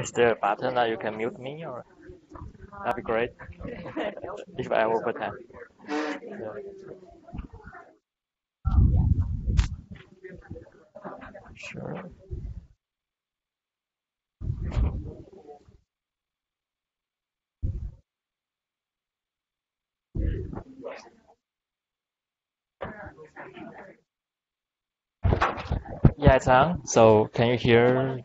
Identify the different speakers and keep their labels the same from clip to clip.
Speaker 1: Is there a button that you can mute me or that'd be great if I over time. Yeah. Sure. Yeah, it's on. So can you hear?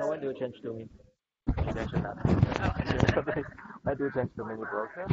Speaker 1: So when do you change to me? Change to that. When do you change to mini broker?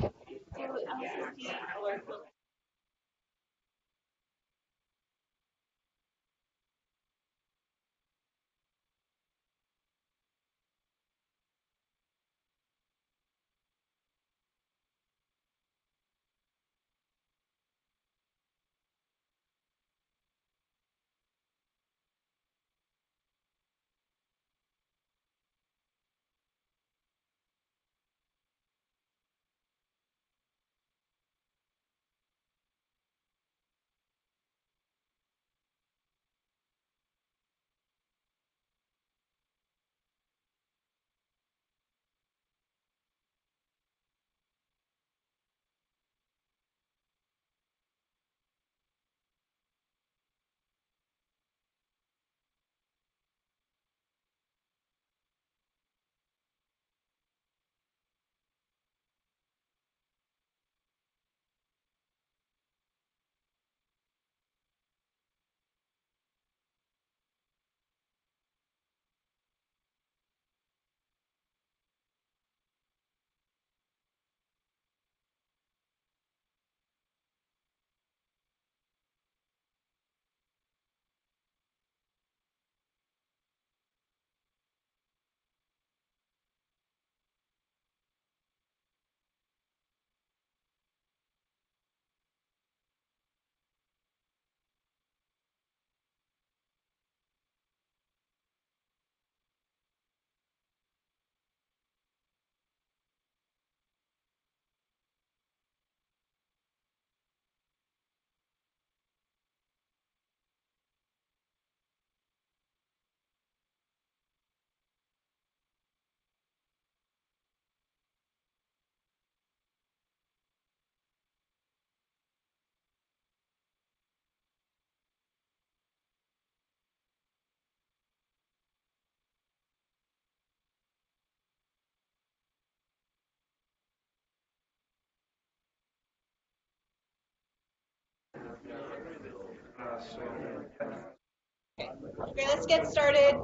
Speaker 2: Okay, let's get started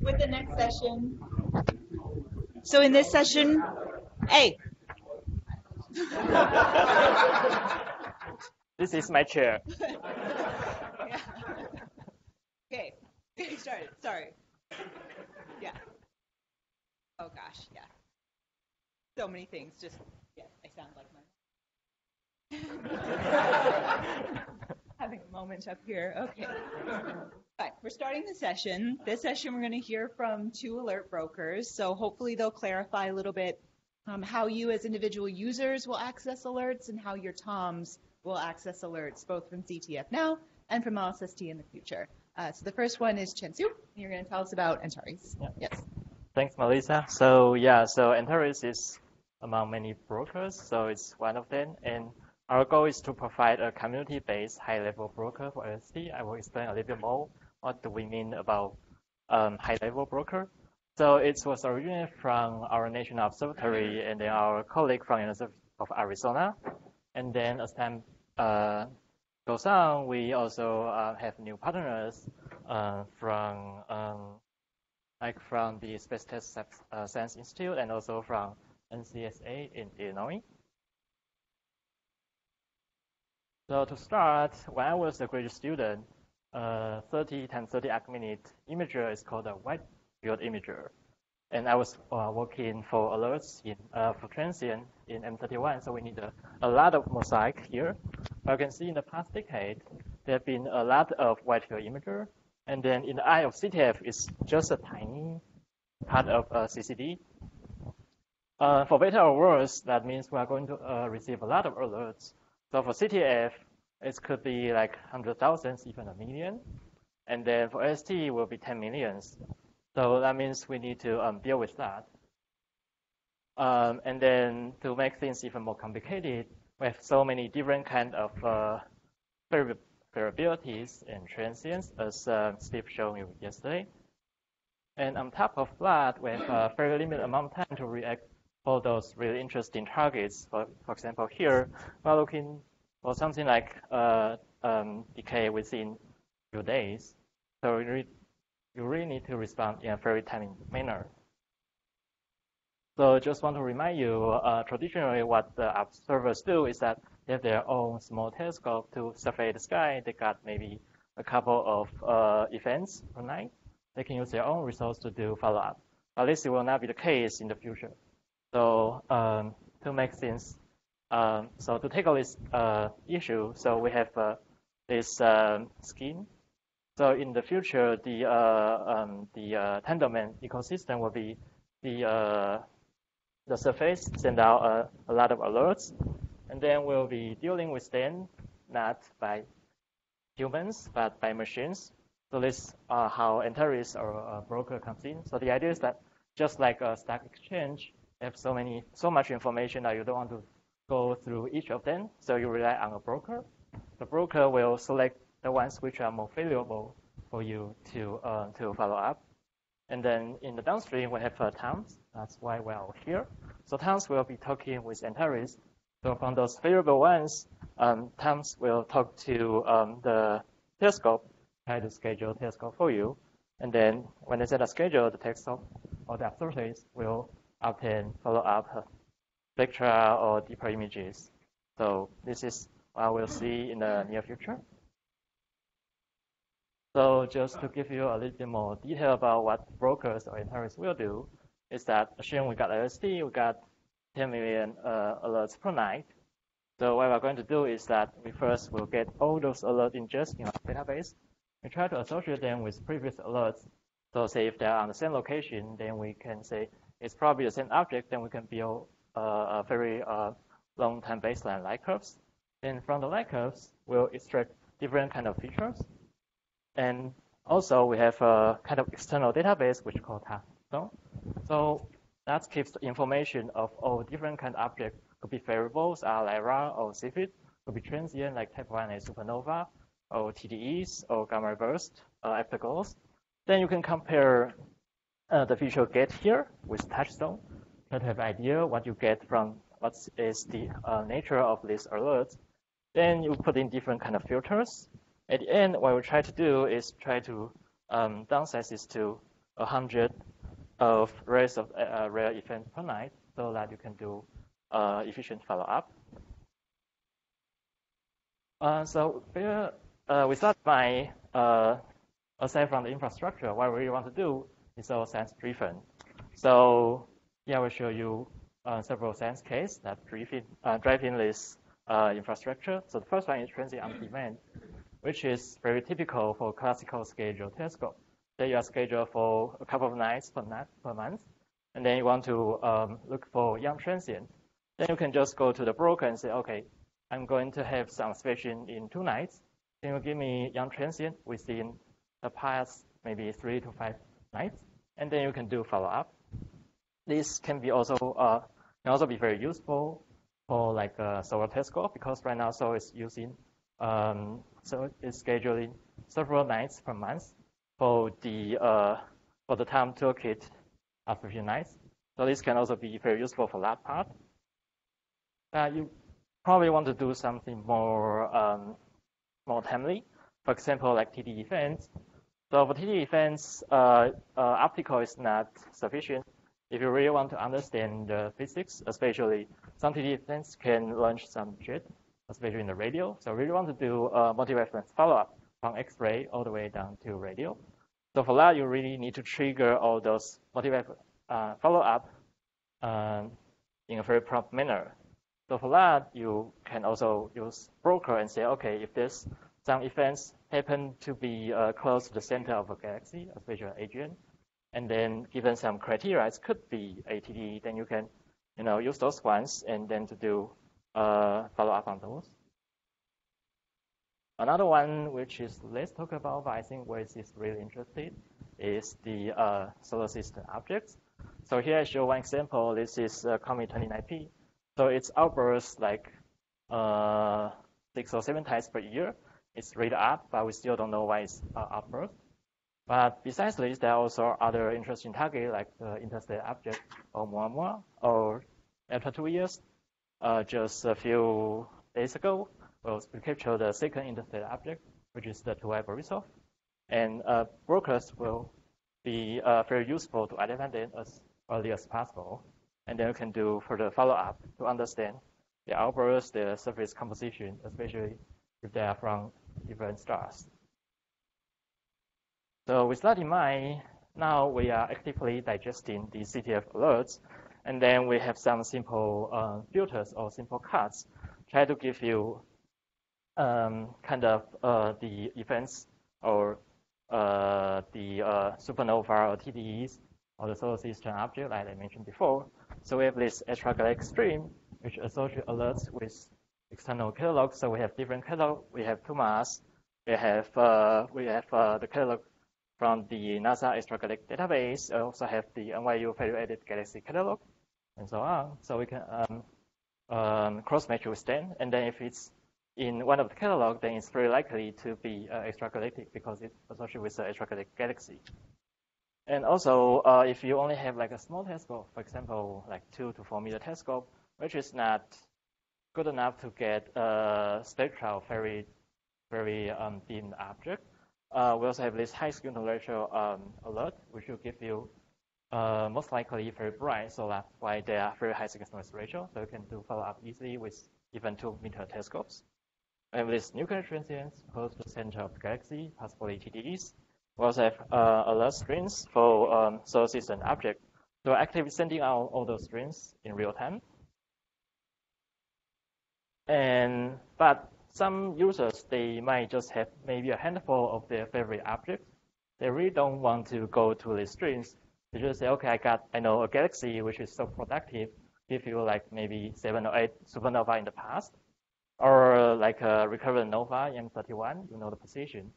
Speaker 2: with the next session. So in this session, hey,
Speaker 1: This is my chair.
Speaker 2: okay, getting started. Sorry. Yeah. Oh gosh, yeah. So many things. Just yeah, I sound like my. Having a moment up here. Okay. Right, we're starting the session. This session, we're going to hear from two alert brokers. So hopefully they'll clarify a little bit um, how you as individual users will access alerts and how your TOMs will access alerts, both from ZTF now and from LSST in the future. Uh, so the first one is Chen-Su, and you're going to tell us about Antares.
Speaker 1: Yeah.
Speaker 2: Yes.
Speaker 1: Thanks, Melissa. So yeah, so Antares is among many brokers, so it's one of them. And our goal is to provide a community-based high-level broker for LSST. I will explain a little bit more what do we mean about um, high-level broker. So it was originated from our national observatory and then our colleague from University of Arizona. And then as time uh, goes on, we also uh, have new partners uh, from um, like from the Space Telescope Science Institute and also from NCSA in Illinois. So to start, when I was a graduate student, uh, 30 times 30 arc minute imager is called a wide field imager. And I was uh, working for alerts in uh, for transient in M31, so we need a, a lot of mosaic here. you can see in the past decade, there have been a lot of wide field imager. And then in the eye of ZTF, it's just a tiny part of uh, CCD. Uh, for better or worse, that means we are going to uh, receive a lot of alerts. So for ZTF, it could be like hundred thousands, even a million. And then for ST, will be 10 millions. So that means we need to um, deal with that. Um, and then to make things even more complicated, we have so many different kind of uh, variabilities and transients, as uh, Steve showed you yesterday. And on top of that, we have a very limited amount of time to react for those really interesting targets. For, for example, here, we're looking for something like uh, um, decay within few days. So you really, you really need to respond in a very timely manner. So just want to remind you, uh, traditionally what the observers do is that they have their own small telescope to survey the sky. They got maybe a couple of uh, events per night. They can use their own resource to do follow-up. But this will not be the case in the future. So um, to make things, um, so to tackle this uh, issue, so we have uh, this um, scheme. So in the future, the uh, um, the uh, time ecosystem will be the uh, the surface send out a, a lot of alerts, and then we'll be dealing with them not by humans but by machines. So this uh, how Antares or broker comes in. So the idea is that just like a stock exchange, have so many so much information that you don't want to go through each of them. So you rely on a broker. The broker will select the ones which are more valuable for you to uh, to follow up. And then in the downstream, we have uh, TOMs. That's why we're here. So TOMs will be talking with Antares. So from those favorable ones, um, TOMs will talk to um, the telescope, try to schedule telescope for you. And then when they set a schedule, the telescope or the observatories will obtain follow-up spectra or deeper images. So this is what we'll see in the near future. So just to give you a little bit more detail about what brokers or Antares will do, is that assume we got LSST, we got 10 million uh, alerts per night. So what we're going to do is that we first will get all those alert ingest in our database. We try to associate them with previous alerts. So say if they're on the same location, then we can say it's probably the same object, then we can build a very uh, long time baseline light curves. Then from the light curves, we'll extract different kind of features and also we have a kind of external database which called Touchstone. So that keeps the information of all different kind of objects. Could be variables, uh, LIRA or Cepheid. Could be transient like type 1a supernova or TDEs or gamma burst uh, afterglows. Then you can compare uh, the visual get here with touchstone. Try to have idea what you get from what is the uh, nature of this alert. Then you put in different kind of filters at the end, what we try to do is try to um, downsize this to 100 of rays of uh, rare events per night so that you can do uh, efficient follow-up. Uh, so uh, we start by, uh, aside from the infrastructure, what we really want to do is all science-driven. So yeah, we'll show you uh, several sense cases that drive in, drive in this infrastructure. So the first one is transient on demand which is very typical for classical schedule telescope. Say you are scheduled for a couple of nights per, night, per month, and then you want to um, look for young transient. Then you can just go to the broker and say, okay, I'm going to have some observation in two nights. Can you give me young transient within the past maybe three to five nights? And then you can do follow-up. This can be also uh, can also be very useful for like a solar telescope because right now SOAR is using um, so it's scheduling several nights per month for the uh, for the TOM Toolkit after a few nights. So this can also be very useful for that part. Uh, you probably want to do something more um, more timely. For example, like TD events. So for TD events, uh, uh, optical is not sufficient. If you really want to understand the physics, especially some TD events can launch some jet especially in the radio. So we really want to do a multi-reference follow-up from X-ray all the way down to radio. So for that, you really need to trigger all those multi-reference uh, follow-up um, in a very prompt manner. So for that, you can also use broker and say, okay, if there's some events happen to be uh, close to the center of a galaxy, a especially AGN, and then given some criteria, it could be ATD, then you can, you know, use those ones and then to do uh, follow up on those. Another one which is less talked about, but I think where is really interested, is the uh, solar system objects. So here I show one example. This is uh, Comet 29P. So it's outbursts like uh, six or seven times per year. It's rated up, but we still don't know why it's uh. But besides this, there are also other interesting targets like the interstellar object Oumuamua or after two years, uh, just a few days ago, well, we captured the second interstellar object, which is the 2I/Borisov. And uh, brokers will be uh, very useful to identify them as early as possible. And then we can do further follow-up to understand the outbursts, the surface composition, especially if they are from different stars. So with that in mind, now we are actively digesting the ZTF alerts, and then we have some simple uh, filters or simple cuts, try to give you um, kind of uh, the events or uh, the uh, supernova or TDEs or the solar system object, like I mentioned before. So we have this extragalactic stream, which associate alerts with external catalog. So we have different catalog. We have 2MASS. We have uh, we have uh, the catalog from the NASA extragalactic database. We also have the NYU Value-Added Galaxy catalog, and so on. So we can um, um, cross-match with them. And then if it's in one of the catalog, then it's very likely to be uh, extragalactic because it's associated with the extragalactic galaxy. And also, uh, if you only have like a small telescope, for example, like two to four meter telescope, which is not good enough to get a spectra of very, very um, dim object, uh, we also have this high skew ratio um, alert, which will give you uh, most likely very bright, so that's why they are very high signal noise ratio. So you can do follow up easily with even two meter telescopes. And with this nuclear transients close to the center of the galaxy, possibly TDEs. We also have uh, alert screens for um, solar system objects. So actively sending out all those screens in real time. And but some users they might just have maybe a handful of their favorite objects. They really don't want to go to the screens. They just say, okay, I got I know a galaxy which is so productive, give you like maybe seven or eight supernova in the past or like a recurrent nova M31, you know the position.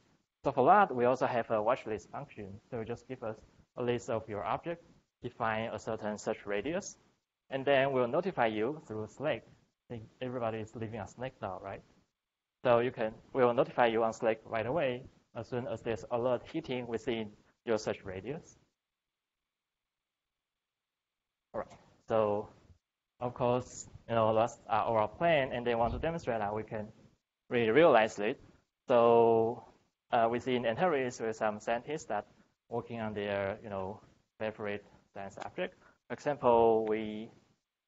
Speaker 1: So for that, we also have a watch list function. So just give us a list of your objects, define a certain search radius, and then we'll notify you through Slack. Think everybody is living on Slack now, right? So you can, we'll notify you on Slack right away as soon as there's alert hitting within your search radius. All right. So of course, you know, that's our plan, and they want to demonstrate that we can really realize it. So uh, within Antares, with some scientists that working on their, you know, favorite science object. For example, we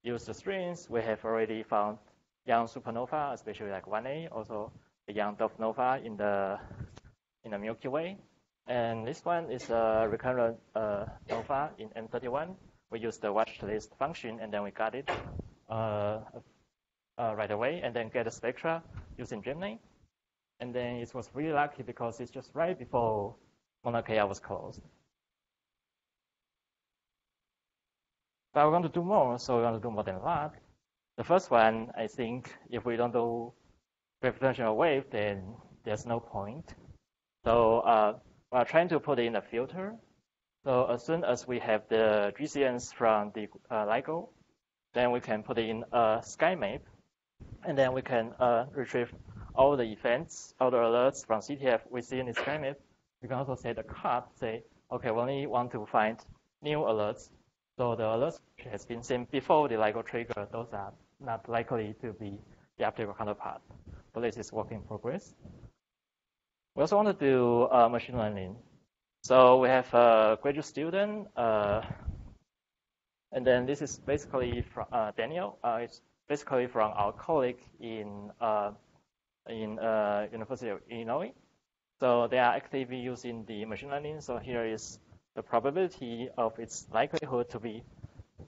Speaker 1: use the strings. We have already found young supernova, especially like 1A, also a young dwarf nova in the in the Milky Way. And this one is a recurrent uh, nova in M31 we use the watch list function and then we got it uh, uh, right away and then get a spectra using Gemini. And then it was really lucky because it's just right before Kea was closed. But we're going to do more, so we're going to do more than that. The first one, I think, if we don't do gravitational wave, then there's no point. So uh, we're trying to put in a filter so as soon as we have the GCNs from the uh, LIGO, then we can put in a sky map, and then we can uh, retrieve all the events, all the alerts from ZTF within the sky map. We can also set a cut, say, okay, we only want to find new alerts. So the alerts which has been seen before the LIGO trigger, those are not likely to be the optical counterpart. But this is work in progress. We also want to do uh, machine learning. So we have a graduate student, uh, and then this is basically from uh, Daniel. Uh, it's basically from our colleague in uh, in uh, University of Illinois. So they are actively using the machine learning. So here is the probability of its likelihood to be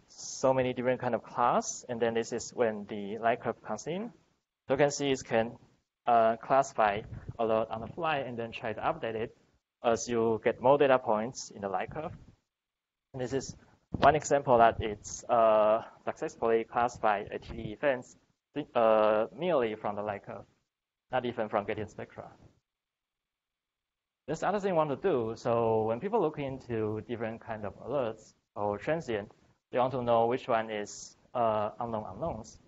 Speaker 1: so many different kind of class, and then this is when the light curve comes in. So you can see it can uh, classify alert on the fly and then try to update it as you get more data points in the light curve. And this is one example that it's uh, successfully classified ATD events uh, merely from the light curve, not even from getting spectra. There's other thing I want to do. So when people look into different kind of alerts or transient, they want to know which one is uh, unknown unknowns.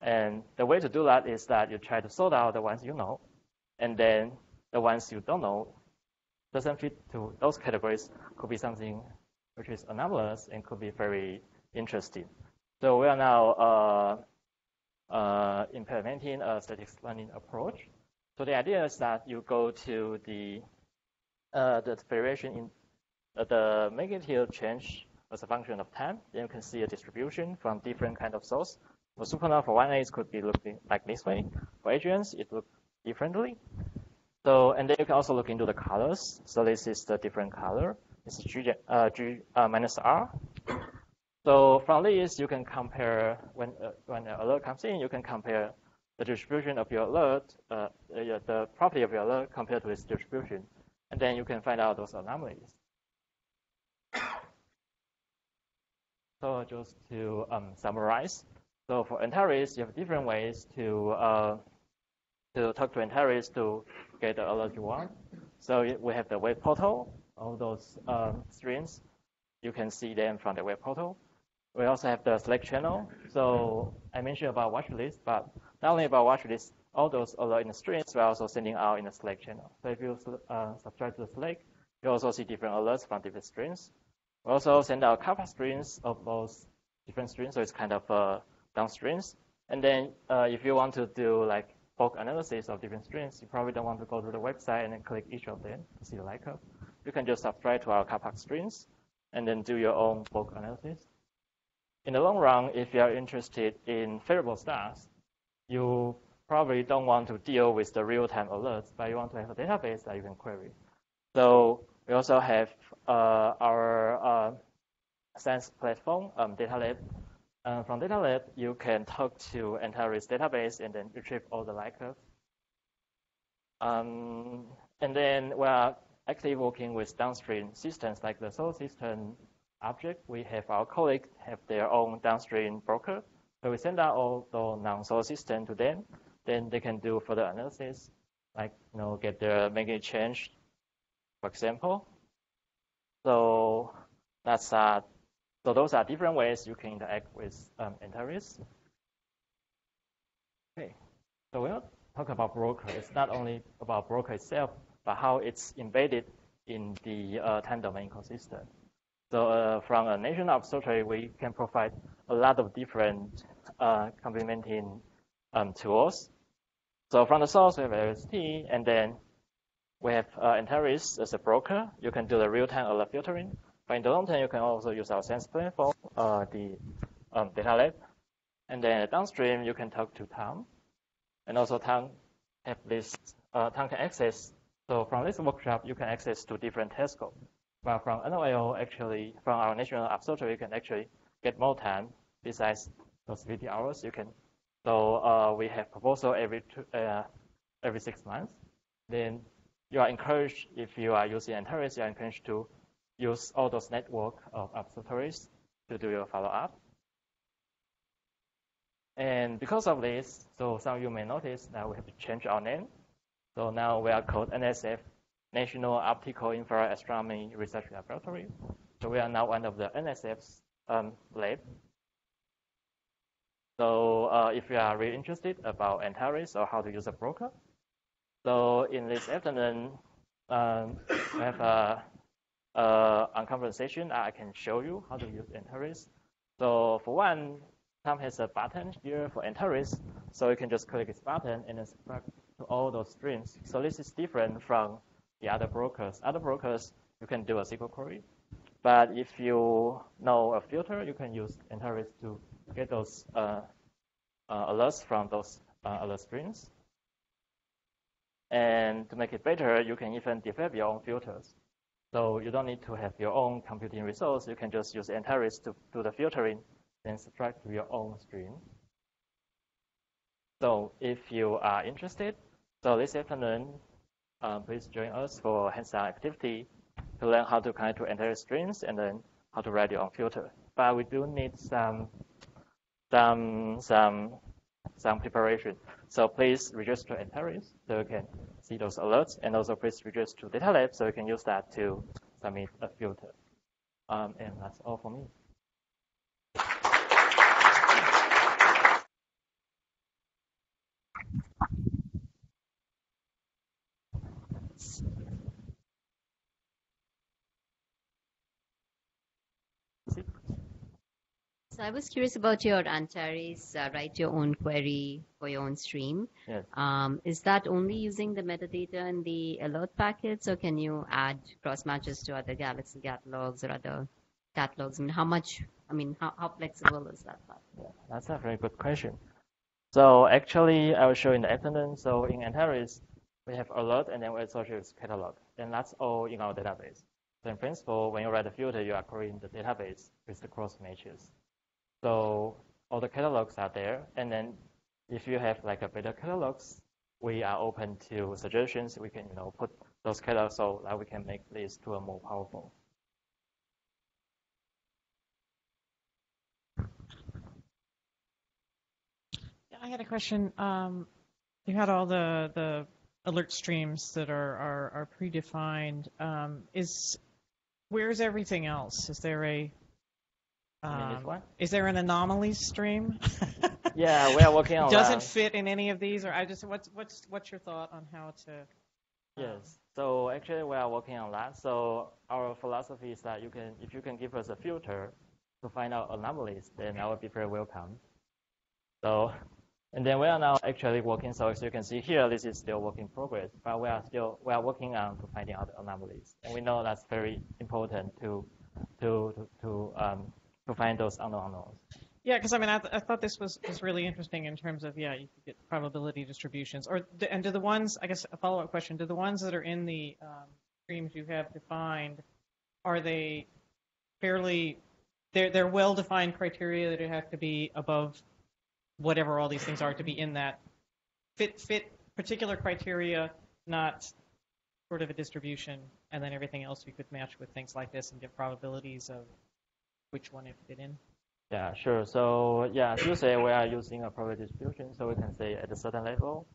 Speaker 1: And the way to do that is that you try to sort out the ones you know, and then the ones you don't know doesn't fit to those categories could be something which is anomalous and could be very interesting. So we are now uh, uh, implementing a statistics learning approach. So the idea is that you go to the uh, the variation in uh, the magnitude change as a function of time. Then you can see a distribution from different kind of source. For supernova, for 1A, it could be looking like this way. For AGNs, it looks differently. So, and then you can also look into the colors. So this is the different color. This is G, uh, G uh, minus R. So from this, you can compare when uh, when an alert comes in, you can compare the distribution of your alert, uh, the property of your alert compared to its distribution, and then you can find out those anomalies. So just to um, summarize, so for Antares, you have different ways to uh, to talk to Antares to get the alert you want. So we have the web portal, all those um, streams. You can see them from the web portal. We also have the Slack channel. So I mentioned about watch list, but not only about watch list, all those alert in the streams, we're also sending out in the Slack channel. So if you uh, subscribe to the Slack, you also see different alerts from different streams. We also send out Kafka streams of those different streams, so it's kind of uh, downstreams. And then uh, if you want to do like bulk analysis of different streams, you probably don't want to go to the website and then click each of them to see the light. You can just subscribe to our Kafka streams and then do your own bulk analysis. In the long run, if you are interested in variable stars, you probably don't want to deal with the real-time alerts, but you want to have a database that you can query. So we also have uh, our uh, science platform, um, Data Lab. Uh, from Data Lab, you can talk to Antares database and then retrieve all the light curves. Um, and then we are actually working with downstream systems like the solar system object, we have our colleagues have their own downstream broker. So we send out all the non-solar system to them. Then they can do further analysis, like you know, get their magnitude change, for example. So that's uh, so those are different ways you can interact with um. Okay, so we'll talk about broker. It's not only about broker itself, but how it's embedded in the uh, time domain ecosystem. So uh, from a national observatory, we can provide a lot of different uh, complementing um, tools. So from the source, we have LSST, and then we have uh, Antares as a broker. You can do the real-time alert filtering. But in the long term, you can also use our Sense platform, uh, the um, data lab. And then downstream, you can talk to Tom. And also Tom have this, uh, Tom can access. So from this workshop, you can access to different telescopes. But from NOAO, actually, from our national observatory, you can actually get more time besides those 50 hours. You can. So uh, we have proposal every two, uh, every six months. Then you are encouraged, if you are using Antares, you are encouraged to use all those network of observatories to do your follow-up. And because of this, so some of you may notice that we have to change our name. So now we are called NSF National Optical Infrared Astronomy Research Laboratory. So we are now one of the NSF's um, lab. So uh, if you are really interested about Antares or how to use a broker, so in this afternoon, um, we have a, a on conversation I can show you how to use Antares. So for one, Tom has a button here for Antares, so you can just click this button and then subscribe to all those streams. So this is different from the other brokers. Other brokers, you can do a SQL query. But if you know a filter, you can use Antares to get those uh, uh, alerts from those uh, alert streams. And to make it better, you can even develop your own filters. So you don't need to have your own computing resource. You can just use Antares to do the filtering then subtract your own stream. So if you are interested, so this afternoon, please join us for hands-on activity to learn how to connect to Antares streams and then how to write your own filter. But we do need some some some some preparation. So please register at Paris so you can see those alerts, and also please register to Data Lab so you can use that to submit a filter. Um, and that's all for me.
Speaker 3: So I was curious about your Antares uh, write your own query for your own stream.
Speaker 1: Yes.
Speaker 3: Um, is that only using the metadata in the alert packets, or can you add cross matches to other Galaxy catalogs or other catalogs? I mean, how much? I mean, how, how flexible is that part?
Speaker 1: Yeah, that's a very good question. So actually, I will show in the afternoon. So in Antares, we have alert, and then we associate use catalog, and that's all in our database. So in principle, when you write a filter, you are querying the database with the cross matches. So all the catalogs are there. And then if you have like a better catalogs, we are open to suggestions. We can, you know, put those catalogs so that we can make this tool more powerful.
Speaker 4: Yeah, I had a question. Um, you had all the, the alert streams that are, are, are predefined. Um, is where's everything else? Is there a um,
Speaker 1: one?
Speaker 4: is there an anomalies stream?
Speaker 1: Yeah, we are working on
Speaker 4: Doesn't
Speaker 1: that.
Speaker 4: fit in any of these, or I just what's what's what's your thought on how to?
Speaker 1: Yes. So actually, we are working on that. So our philosophy is that you can, if you can give us a filter to find out anomalies, then that would be very welcome. So, and then we are now actually working. So as you can see here, this is still work in progress, but we are still we are working on to finding out anomalies, and we know that's very important to to to to um to find those unknown unknowns.
Speaker 4: Yeah, because I mean, I, th- I thought this was, was really interesting in terms of yeah, you could get probability distributions, or d- and do the ones I guess a follow up question: Do the ones that are in the um, streams you have defined are they fairly they're they're well defined criteria that have to be above whatever all these things are to be in that fit fit particular criteria, not sort of a distribution, and then everything else you could match with things like this and get probabilities of which one it fit in.
Speaker 1: Yeah, sure. So yeah, as you say, we are using a probability distribution, so we can say at a certain level,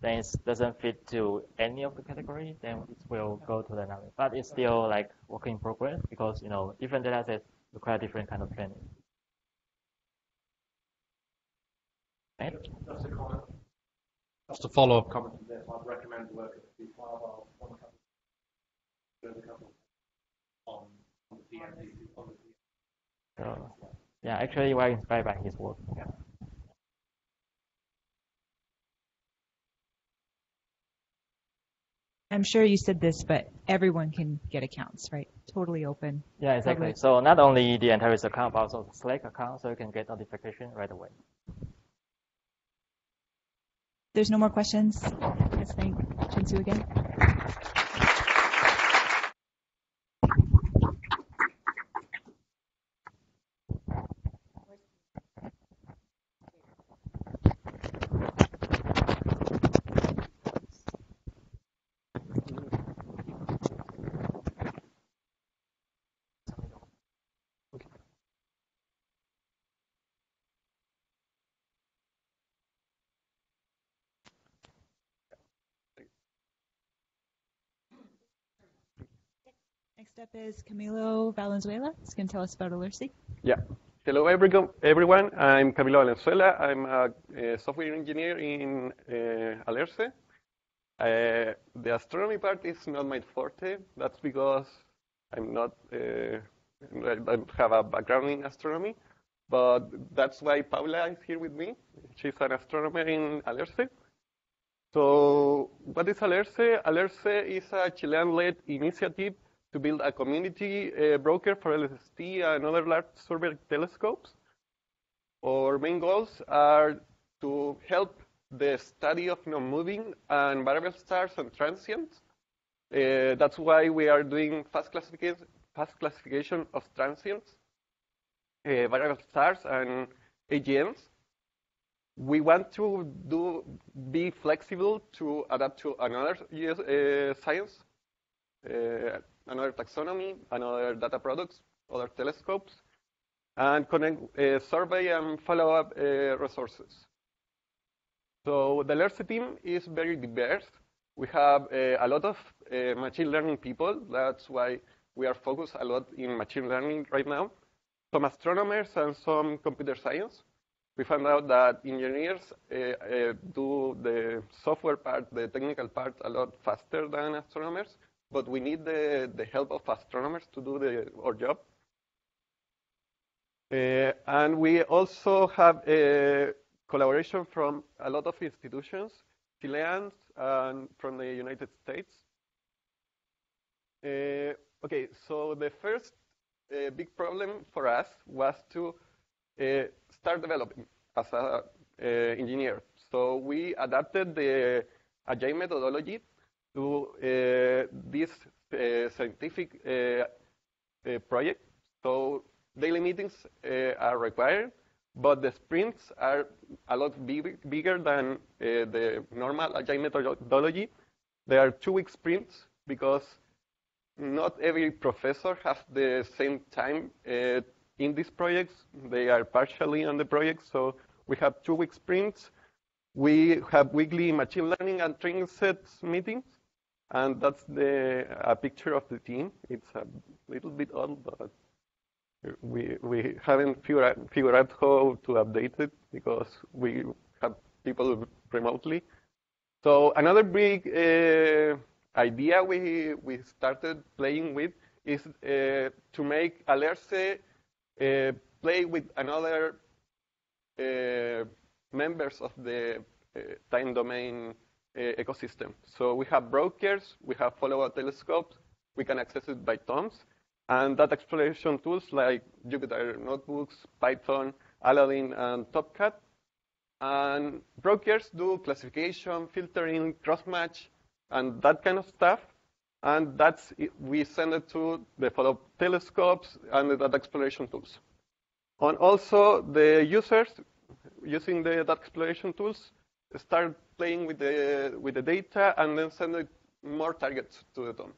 Speaker 1: then it doesn't fit to any of the category, then it will go to the anomaly. But it's still like work in progress because you know different data sets require different kind of training. Right?
Speaker 5: Just a comment. Just a follow-up comment to this, I'd recommend working with the file file on a couple. There's a couple on, on the DMD, the
Speaker 1: So yeah, actually we are inspired by his work. Yeah.
Speaker 2: I'm sure you said this, but everyone can get accounts, right? Totally open.
Speaker 1: Yeah, exactly.
Speaker 2: Public.
Speaker 1: So not only the Antares account, but also the Slack account, so you can get notification right away.
Speaker 2: There's no more questions. Let's thank Chinsu again. Next up is Camilo Valenzuela. He's going to tell us about Alerce.
Speaker 6: Yeah. Hello, everyone. I'm Camilo Valenzuela. I'm a, a software engineer in uh, Alerce. Uh, the astronomy part is not my forte. That's because I'm not. Uh, I don't have a background in astronomy, but that's why Paula is here with me. She's an astronomer in Alerce. So, what is Alerce? Alerce is a Chilean-led initiative to build a community uh, broker for LSST and other large survey telescopes. Our main goals are to help the study of non-moving and variable stars and transients. Uh, that's why we are doing fast classification, fast classification of transients. uh, variable stars and AGNs. We want to do be flexible to adapt to another uh, science, uh, another taxonomy, another data products, other telescopes, and connect uh, survey and follow-up uh, resources. So the Alerce team is very diverse. We have uh, a lot of uh, machine learning people. That's why we are focused a lot in machine learning right now. Some astronomers and some computer science. We found out that engineers uh, uh, do the software part, the technical part, a lot faster than astronomers, but we need the, the help of astronomers to do the, our job. Uh, and we also have a collaboration from a lot of institutions, Chileans and from the United States. Uh, okay, so the first uh, big problem for us was to uh, start developing as an engineer. So we adapted the agile methodology to uh, this uh, scientific uh, project. So daily meetings are required, but the sprints are a lot big, bigger than the normal agile methodology. There are two-week sprints because not every professor has the same time uh, in these projects. They are partially on the project, so we have two-week sprints. We have weekly machine learning and training sets meetings, and that's the a picture of the team. It's a little bit old, but we we haven't figured out, figured out how to update it because we have people remotely. So another big uh, idea we we started playing with is uh, to make Alerce uh, play with another uh, members of the uh, time domain Uh, ecosystem. So we have brokers, we have follow-up telescopes, we can access it by TOMS, and data exploration tools like Jupyter Notebooks, Python, Aladin, and Topcat. And brokers do classification, filtering, cross-match, and that kind of stuff. And that's it. we send it to the follow-up telescopes and the data exploration tools. And also the users using the data exploration tools start playing with the with the data and then send more targets to the TOM.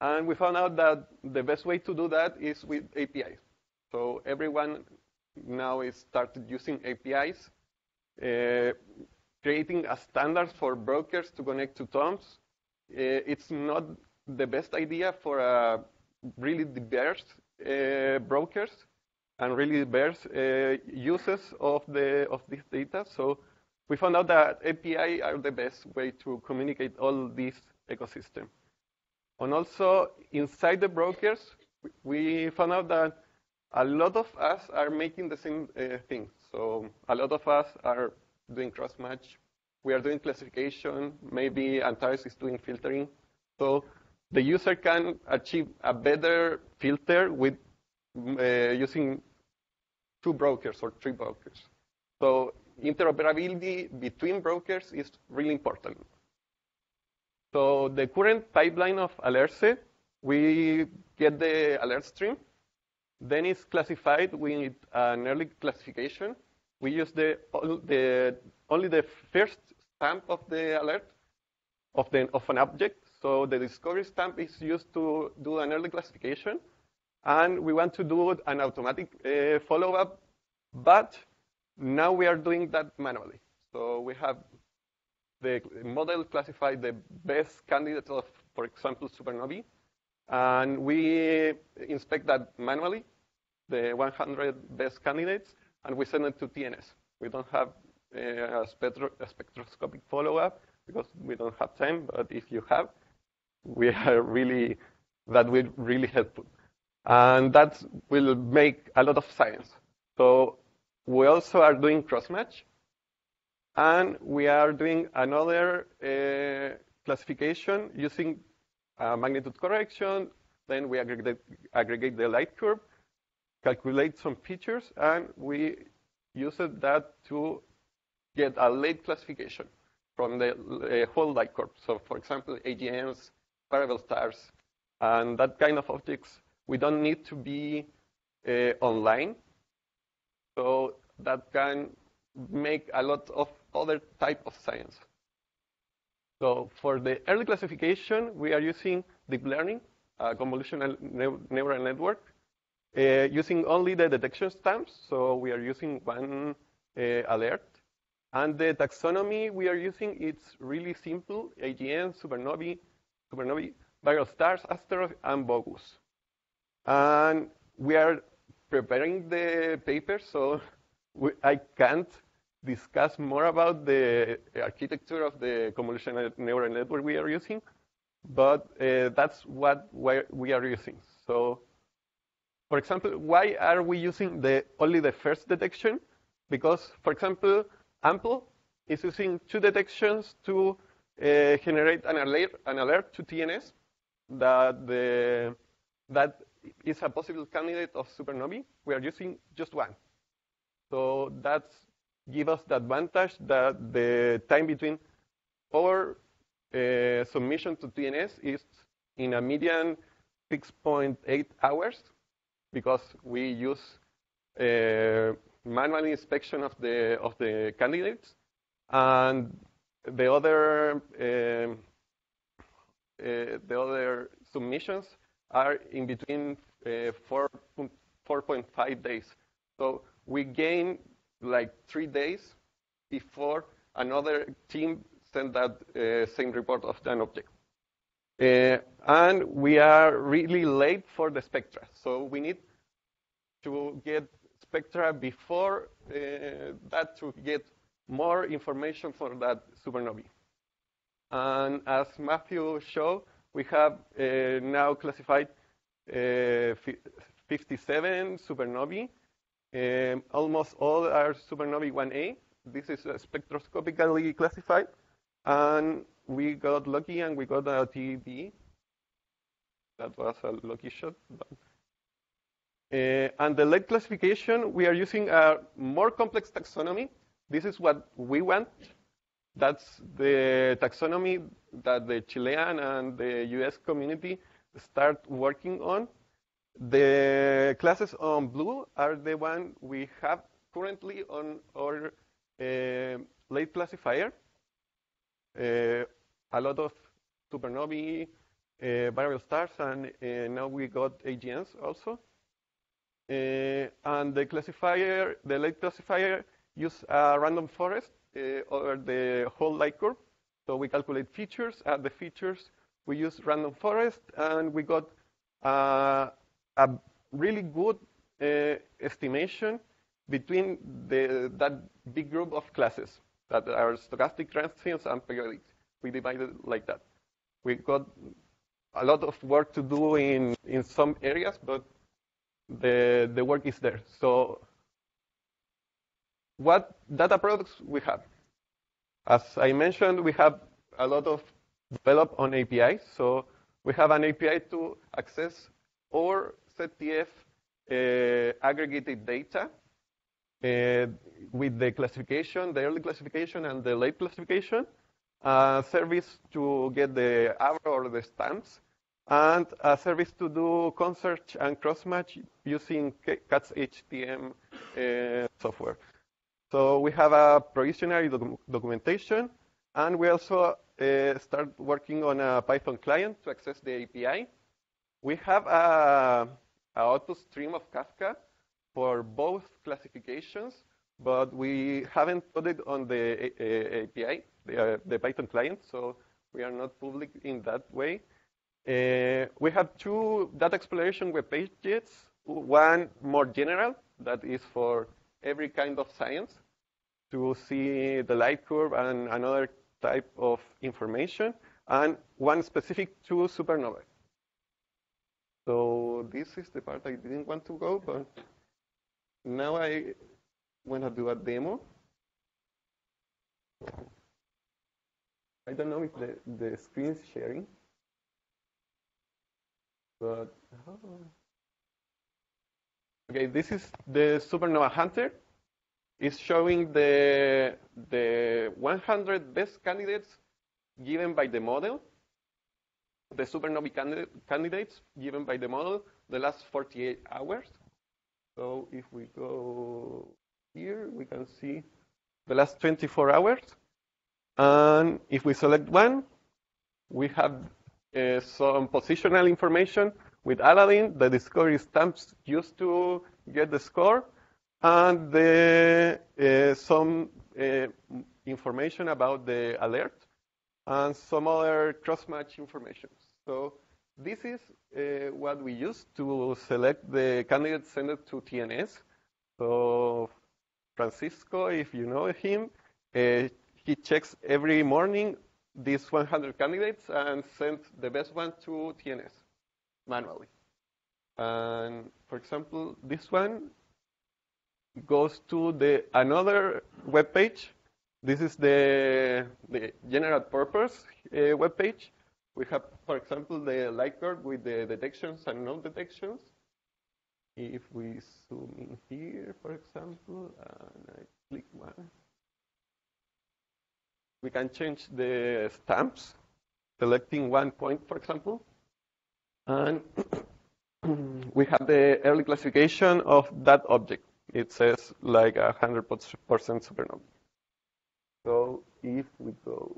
Speaker 6: And we found out that the best way to do that is with APIs. So everyone now is started using APIs, uh, creating a standard for brokers to connect to TOMS. Uh, it's not the best idea for uh, really diverse uh, brokers and really diverse uh, uses of the of this data. So we found out that API are the best way to communicate all this ecosystem. And also inside the brokers, we found out that a lot of us are making the same uh, thing. So a lot of us are doing cross-match. We are doing classification. Maybe Antares is doing filtering. So the user can achieve a better filter with uh, using two brokers or three brokers. So interoperability between brokers is really important. So the current pipeline of Alerce, we get the alert stream, then it's classified with an early classification. We use the, the only the first stamp of the alert of, the, of an object. So the discovery stamp is used to do an early classification. And we want to do an automatic uh, follow-up, but now we are doing that manually. So we have the model classify the best candidates of, for example, supernovae, and we inspect that manually, the 100 best candidates, and we send it to TNS. We don't have uh, a, spectro a spectroscopic follow-up because we don't have time, but if you have, we are really, that will really helpful. And that will make a lot of science. So we also are doing cross-match, and we are doing another uh, classification using uh, magnitude correction. Then we aggregate, aggregate the light curve, calculate some features, and we use that to get a late classification from the uh, whole light curve. So for example, AGNs, variable stars, and that kind of objects, we don't need to be uh, online. So that can make a lot of other type of science. So for the early classification, we are using deep learning, a convolutional neural network, uh, using only the detection stamps. So we are using one uh, alert. And the taxonomy we are using, it's really simple, AGN, supernovae, supernovae, viral stars, asteroids, and bogus. And we are preparing the paper, so we, I can't discuss more about the architecture of the convolutional neural network we are using, but uh, that's what we are using. So, for example, why are we using the only the first detection? Because, for example, AMPEL is using two detections to uh, generate an alert, an alert to TNS that the, that is a possible candidate of supernovae. We are using just one. So that's give us the advantage that the time between our uh, submission to TNS is in a median 6.8 hours because we use uh, manual inspection of the of the candidates, and the other uh, uh, the other submissions are in between uh, 4 4.5 days. So we gain like three days before another team sent that uh, same report of an object. Uh, and we are really late for the spectra. So we need to get spectra before uh, that to get more information for that supernovae. And as Matthew showed, we have uh, now classified uh, 57 supernovae um, almost all are supernovae 1A. This is spectroscopically classified. And we got lucky and we got a TDE. That was a lucky shot. Uh, and the late classification, we are using a more complex taxonomy. This is what we want. That's the taxonomy that the Chilean and the US community start working on. The classes on blue are the one we have currently on our uh, late classifier. Uh, a lot of supernovae, uh, variable stars, and now we got AGNs also. And the classifier, the late classifier, use a random forest over the whole light curve. So we calculate features. At the features, we use random forest, and we got a really good uh, estimation between the, that big group of classes that are stochastic transients and periodic. We divided like that. We got a lot of work to do in, in some areas, but the, the work is there. So what data products we have? As I mentioned, we have a lot of developed on APIs. So we have an API to access our ZTF uh, aggregated data uh, with the classification, the early classification and the late classification, a service to get the ABRA or the stamps, and a service to do cone search and cross-match using catsHTM uh, software. So we have a provisionary doc documentation, and we also uh, start working on a Python client to access the API. We have a auto stream of Kafka for both classifications, but we haven't put it on the API, the, uh, the Python client, so we are not public in that way. Uh, we have two data exploration web pages, one more general, that is for every kind of science, to see the light curve and another type of information, and one specific to supernovae. So this is the part I didn't want to go, but now I want to do a demo. I don't know if the, the screen is sharing, but oh. okay, this is the Supernova Hunter. It's showing the the 100 best candidates given by the model the supernovae candidates given by the model the last 48 hours. So if we go here, we can see the last 24 hours. And if we select one, we have uh, some positional information with Aladin, the discovery stamps used to get the score, and the, uh, some uh, information about the alert, and some other cross-match information. So this is uh, what we use to select the candidate sent to TNS. So Francisco, if you know him, uh, he checks every morning these 100 candidates and sends the best one to TNS manually. And for example, this one goes to the another web page. This is the, the general purpose uh, web page. We have, for example, the light curve with the detections and non-detections. If we zoom in here, for example, and I click one, we can change the stamps, selecting one point, for example. And we have the early classification of that object. It says like a 100% supernova. So if we go,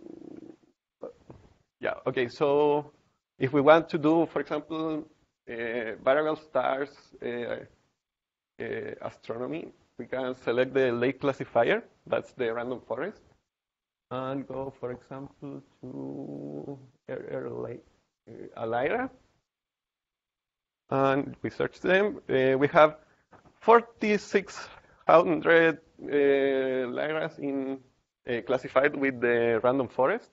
Speaker 6: yeah, okay, so if we want to do, for example, uh, variable stars uh, uh, astronomy, we can select the lake classifier, that's the random forest, and go, for example, to Alira, and we search them. Uh, we have 4,600 uh, Lyras in uh, classified with the random forest.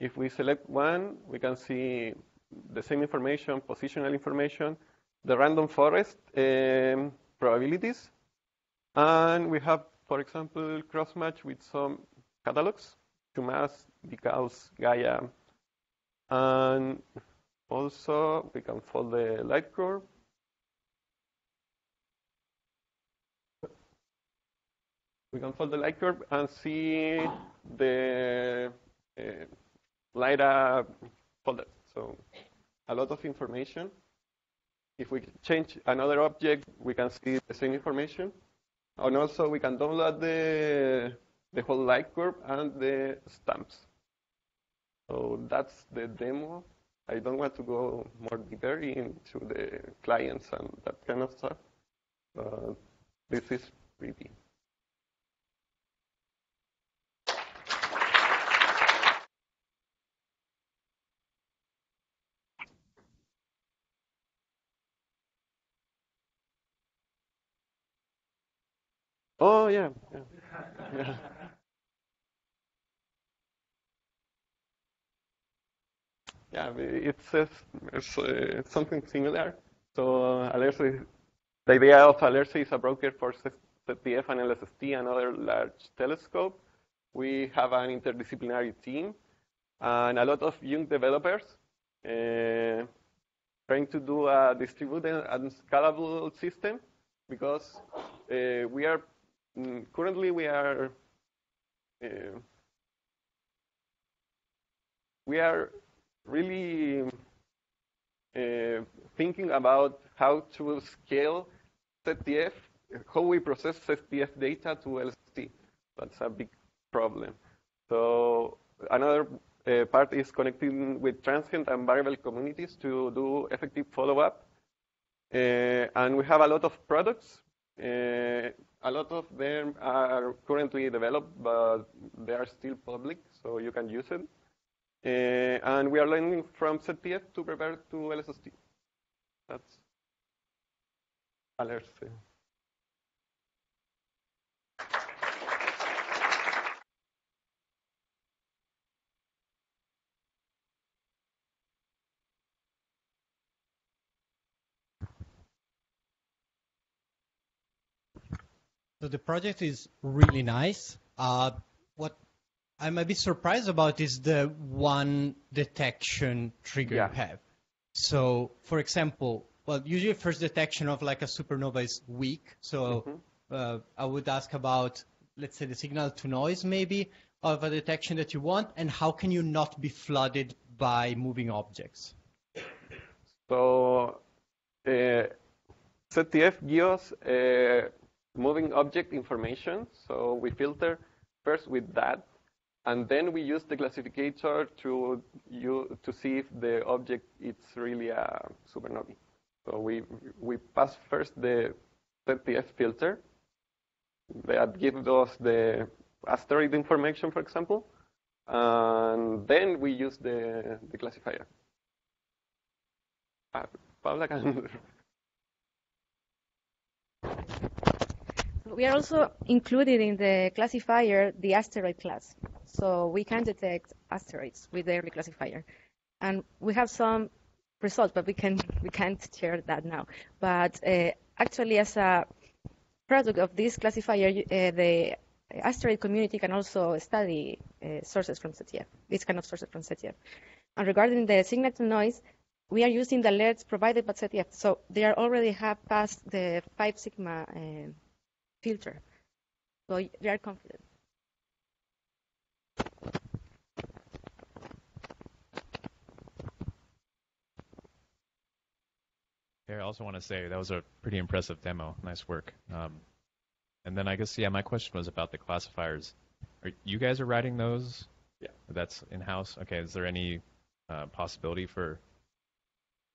Speaker 6: If we select one, we can see the same information, positional information, the random forest um, probabilities, and we have, for example, cross-match with some catalogs, 2MASS, DECaLS, Gaia, and also we can fold the light curve. We can fold the light curve and see the uh, LIDAR folder. So a lot of information. If we change another object, we can see the same information. And also we can download the, the whole light curve and the stamps. So that's the demo. I don't want to go more deeper into the clients and that kind of stuff. But this is pretty. Oh yeah, yeah. yeah. Yeah, it says it's, uh, something similar. So uh, Alerce, the idea of Alerce is a broker for ZTF and LSST and other large telescope. We have an interdisciplinary team and a lot of young developers uh, trying to do a distributed and scalable system because uh, we are currently we are uh, we are really uh, thinking about how to scale ZTF, how we process ZTF data to LSST. That's a big problem. So another uh, part is connecting with transient and variable communities to do effective follow-up. Uh, and we have a lot of products. A lot of them are currently developed, but they are still public, so you can use it. Uh, and we are learning from ZTF to prepare to LSST. That's alerts.
Speaker 7: So the project is really nice. Uh, what I'm a bit surprised about is the one detection trigger
Speaker 6: Yeah.
Speaker 7: you have. So, for example, well, usually first detection of like a supernova is weak. So uh, I would ask about, let's say, the signal to noise maybe of a detection that you want, and how can you not be flooded by moving objects?
Speaker 6: So uh, ZTF gives uh, moving object information, so we filter first with that, and then we use the classificator to you to see if the object is really a supernovae. So we we pass first the ZTF filter that gives us the asteroid information, for example, and then we use the the classifier. Uh, Paula can
Speaker 8: We are also included in the classifier the asteroid class. So we can detect asteroids with the early classifier. And we have some results, but we, can, we can't share that now. But uh, actually, as a product of this classifier, uh, the asteroid community can also study uh, sources from ZTF, this kind of sources from ZTF. And regarding the signature noise, we are using the alerts provided by ZTF. So they are already have passed the 5 sigma uh, filter. So we are confident.
Speaker 9: Yeah, I also want to say that was a pretty impressive demo. Nice work. Um, and then I guess yeah, my question was about the classifiers. Are you guys are writing those?
Speaker 6: Yeah.
Speaker 9: That's in house. Okay. Is there any uh, possibility for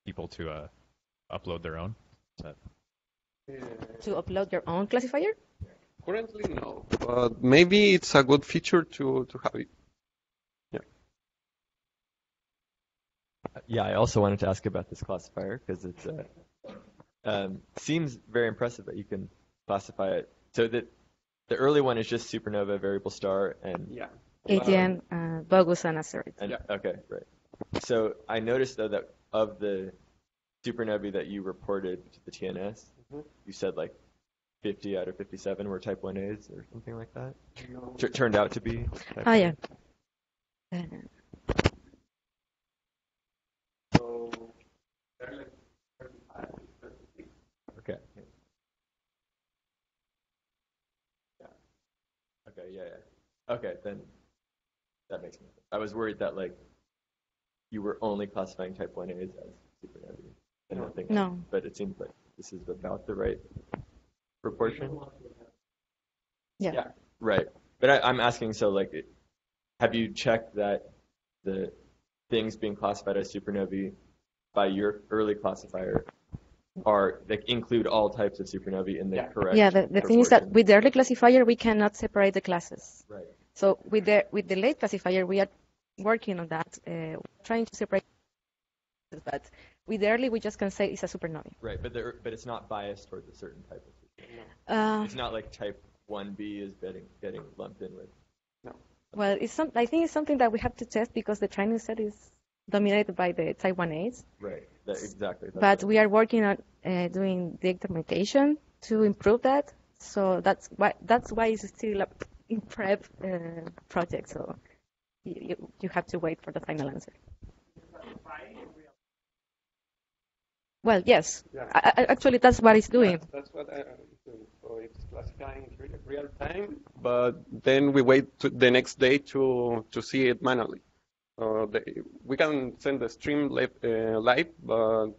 Speaker 9: people to uh, upload their own? Is that
Speaker 8: To upload your own classifier?
Speaker 6: Currently, no, but maybe it's a good feature to, to have it.
Speaker 10: Yeah, Yeah, I also wanted to ask about this classifier because it uh, um, seems very impressive that you can classify it. So that the early one is just supernova, variable star, and
Speaker 6: Yeah.
Speaker 8: AGN, uh, bogus, and asteroids.
Speaker 10: and okay, right. So I noticed though that of the supernovae that you reported to the TNS. You said like 50 out of 57 were type 1As or something like that. T- turned out to be. Type
Speaker 8: Ah, yeah.
Speaker 6: So, they're like 35, 36.
Speaker 10: Okay. Yeah. Okay, yeah, yeah. Okay, then that makes sense. I was worried that like you were only classifying type 1As as supernovae and
Speaker 6: No.
Speaker 10: nothing
Speaker 8: No.
Speaker 10: else. But it seems like this is about the right proportion.
Speaker 8: Yeah.
Speaker 10: Right. But I, I'm asking, so like, have you checked that the things being classified as supernovae by your early classifier are like include all types of supernovae in the
Speaker 6: Yeah.
Speaker 10: correct?
Speaker 8: yeah, the, the thing is that with the early classifier, we cannot separate the classes.
Speaker 10: Right.
Speaker 8: So with the with the late classifier, we are working on that, uh, trying to separate. But with early, we just can say it's a supernovae.
Speaker 10: Right, but there, but it's not biased towards a certain type of.
Speaker 8: Uh,
Speaker 10: It's not like type 1b is getting getting lumped in with. No.
Speaker 8: Well, it's some, I think it's something that we have to test because the training set is dominated by the type 1As.
Speaker 10: Right. That, exactly. that's
Speaker 8: But
Speaker 10: what-
Speaker 8: we are working on uh, doing the documentation to improve that. So that's why that's why it's still a in prep uh, project. So you, you you have to wait for the final answer. Well, yes.
Speaker 6: Yeah.
Speaker 8: I, I, actually, that's what it's doing.
Speaker 6: That's, that's what I was doing. So it's classifying in real time, but then we wait to the next day to to see it manually. So the, we can send the stream live, uh, live but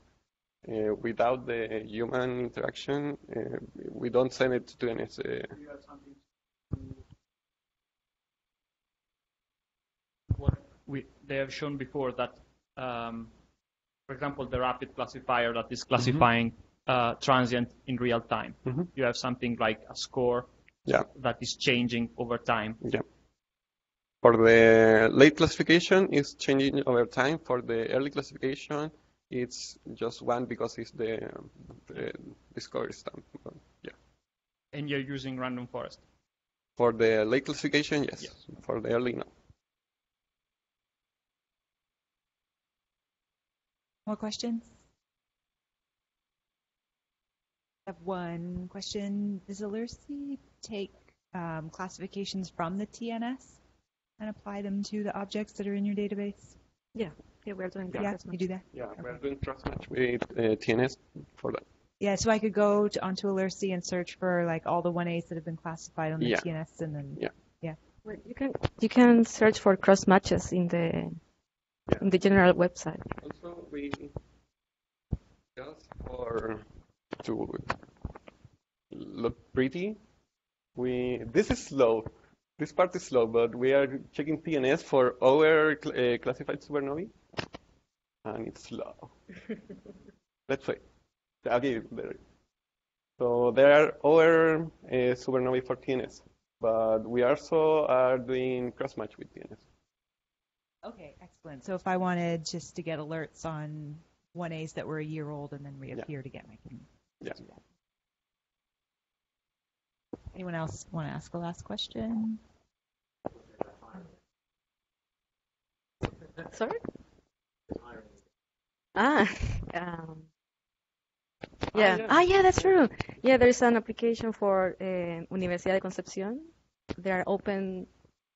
Speaker 6: uh, without the human interaction, uh, we don't send it to TNS. Uh,
Speaker 11: what we, they have shown before that, um, for example, the rapid classifier that is classifying uh, transient in real time.
Speaker 6: Mhm.
Speaker 11: You have something like a score
Speaker 6: Yeah.
Speaker 11: that is changing over time.
Speaker 6: Yeah. For the late classification, it's changing over time. For the early classification, it's just one because it's the, the discovery stamp. But, yeah.
Speaker 11: And you're using random forest.
Speaker 6: For the late classification, yes.
Speaker 11: Yes.
Speaker 6: For the early, no.
Speaker 2: More questions? I have one question. Does Alerce take um, classifications from the TNS and apply them to the objects that are in your database?
Speaker 8: Yeah, yeah, we're doing that.
Speaker 2: Yeah,
Speaker 8: as
Speaker 2: you do that?
Speaker 6: Yeah, we're doing cross match with uh, TNS for that.
Speaker 2: Yeah, so I could go to, onto Alerce and search for like all the 1As that have been classified on the
Speaker 6: Yeah.
Speaker 2: TNS and then
Speaker 6: Yeah.
Speaker 8: Well, you can you can search for cross matches in the
Speaker 6: Yeah.
Speaker 8: in the general website.
Speaker 6: Also, we just for to look pretty. We this is slow. This part is slow, but we are checking TNS for our cl uh, classified supernovae, and it's slow. Let's wait. Okay, there. So there are other uh, supernovae for TNS, but we also are doing cross-match with TNS.
Speaker 2: Okay, excellent. So if I wanted just to get alerts on 1As that were a year old and then reappeared again, I can
Speaker 6: Yeah.
Speaker 2: do that. Anyone else want to ask a last question?
Speaker 8: Sorry? Ah, um, yeah.
Speaker 6: yeah.
Speaker 8: Ah, yeah, that's true. Yeah, there's an application for uh, Universidad de Concepción. They are open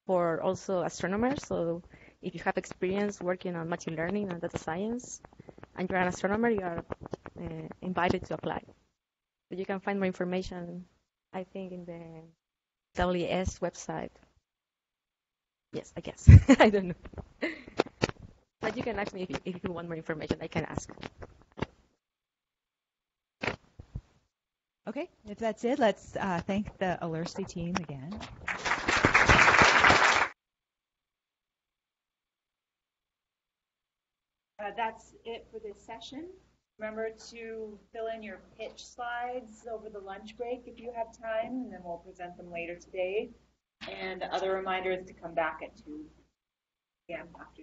Speaker 8: for also astronomers. So if you have experience working on machine learning and data science, and you're an astronomer, you are uh, invited to apply. So you can find more information, I think, in the WS website. Yes, I guess. I don't know. But you can ask me if you, if you want more information. I can ask.
Speaker 2: Okay, if that's it, let's uh, thank the Alerce team again. Uh, that's it for this session. Remember to fill in your pitch slides over the lunch break if you have time, and then we'll present them later today. And other reminders to come back at 2 p.m. after.